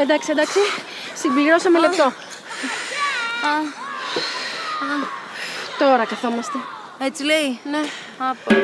Εντάξει, εντάξει. Συμπληρώσαμε λεπτό. Α, Τώρα καθόμαστε. έτσι λέει. Ναι. Από.